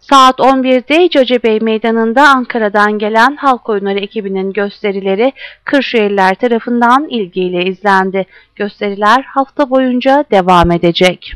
Saat 11'de Cacebey Meydanı'nda Ankara'dan gelen halk oyunları ekibinin gösterileri Kırşehirliler tarafından ilgiyle izlendi. Gösteriler hafta boyunca devam edecek.